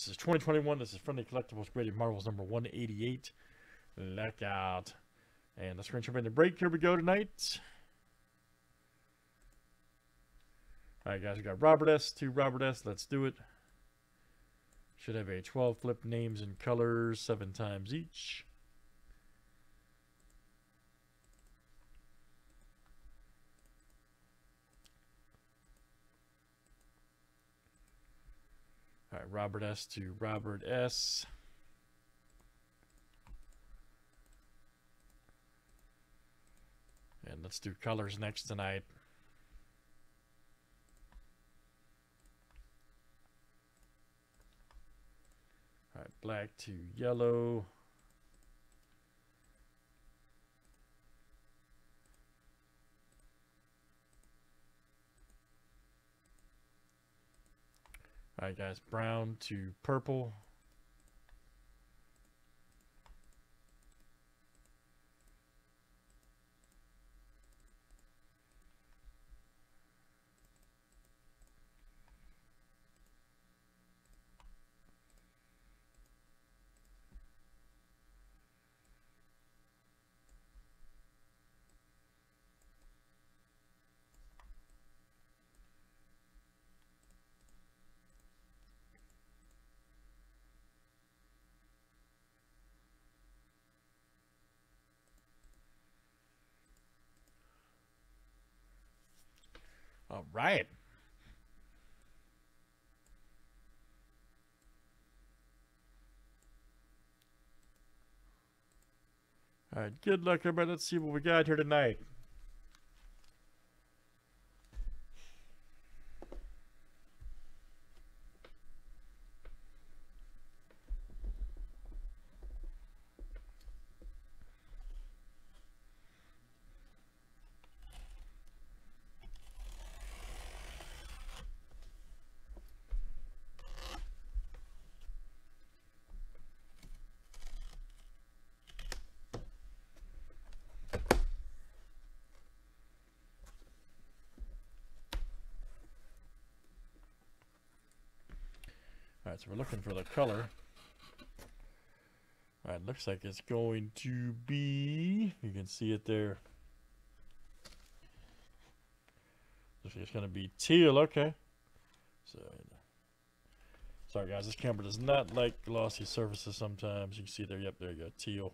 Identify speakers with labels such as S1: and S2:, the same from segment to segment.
S1: This is 2021. This is Friendly Collectibles Graded Marvels number 188. Look out. And let's jump the break. Here we go tonight. Alright guys, we got Robert S. to Robert S. Let's do it. Should have a 12 flip names and colors, seven times each. Robert S. to Robert S. And let's do colors next tonight. All right, black to yellow. All right, guys, brown to purple. All right. All right, good luck, everybody. Let's see what we got here tonight. So we're looking for the color. All right, looks like it's going to be, you can see it there. Looks like it's going to be teal, okay. So, sorry guys, this camera does not like glossy surfaces sometimes. You can see there, yep, there you go, teal.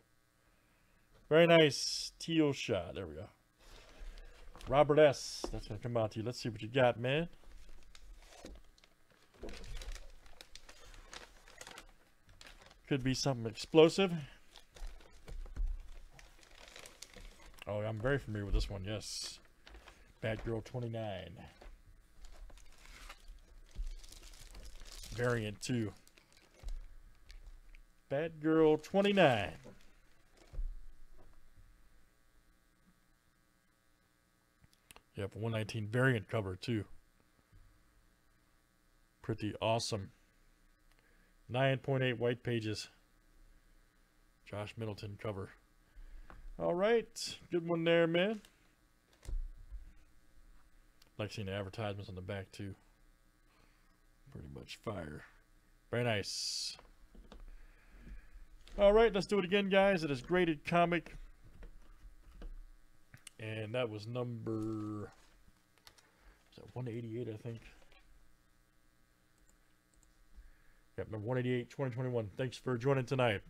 S1: Very nice teal shot, there we go. Robert S., that's going to come out to you. Let's see what you got, man. Could be something explosive. Oh, I'm very familiar with this one, yes. Batgirl 29. Variant 2. Batgirl 29. Yep, 119 variant cover too. Pretty awesome. 9.8 white pages. Josh Middleton cover. All right. Good one there, man. Like seeing the advertisements on the back, too. Pretty much fire. Very nice. All right, let's do it again, guys. It is graded comic. And that was number... Was that 188, I think? Yep, number 188, 2021. Thanks for joining tonight.